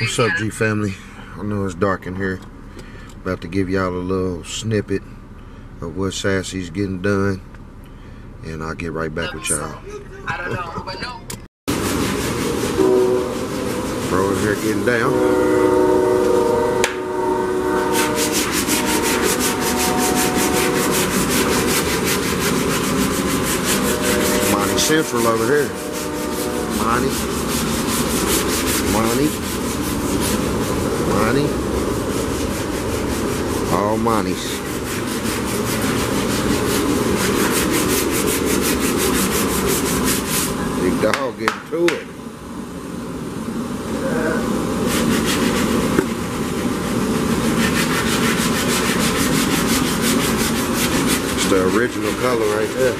What's up, G family? I know it's dark in here. About to give y'all a little snippet of what Sassy's getting done, and I'll get right back with y'all. I don't know, but no. Bro in here getting down. Monte Central over here. Monte. Monte. Monte. All Montes. Dog getting to it. It's the original color right there.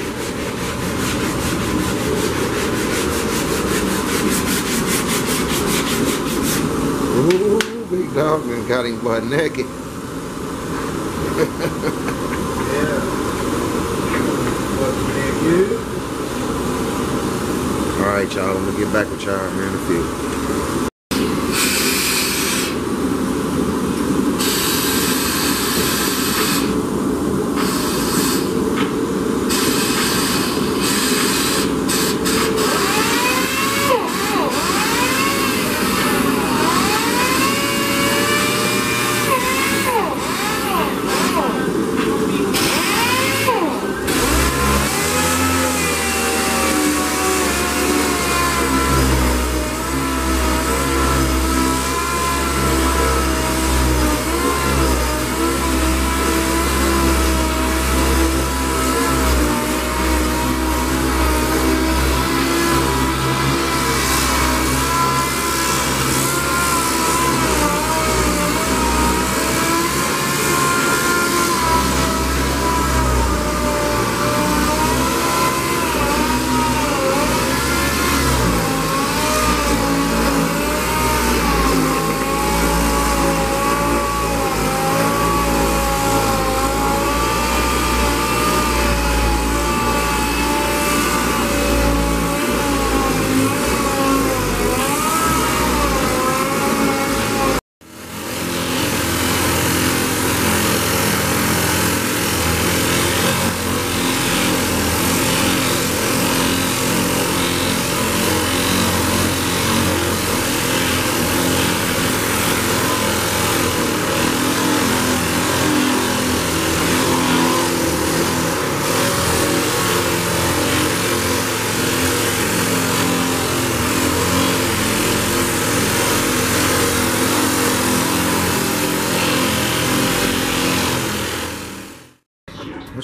Ooh, big dog and got him butt naked. All right, y'all. I'm gonna get back with y'all here in a few.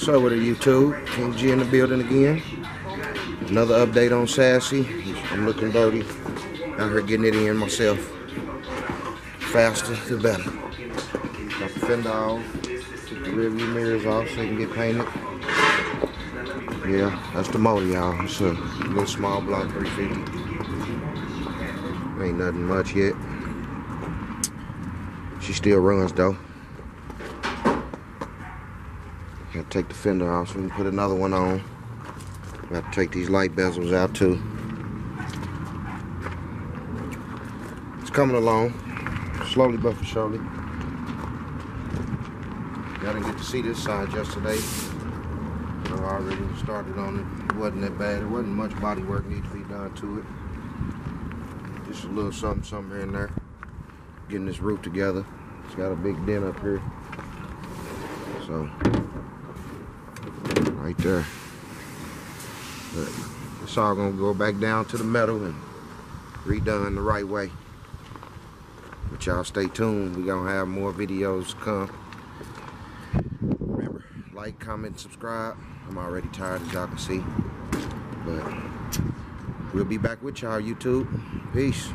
What's up with it, YouTube? King G in the building again. Another update on Sassy. I'm looking dirty. Out here getting it in myself. Faster, the better. Got the fender off. Took the rear view mirrors off so they can get painted. Yeah, that's the motor, y'all. It's a little small block 350. Ain't nothing much yet. She still runs though. Gotta take the fender off so we can put another one on. Got to take these light bezels out too. It's coming along, slowly but for surely. Y'all didn't get to see this side yesterday. I already started on it. It wasn't that bad. It wasn't much body work need to be done to it. Just a little something, something and there. Getting this roof together. It's got a big dent up here. So right there. But it's all gonna go back down to the metal and redone the right way. But y'all stay tuned. we gonna have more videos come. Remember, like, comment, subscribe. I'm already tired as y'all can see. But we'll be back with y'all, YouTube. Peace.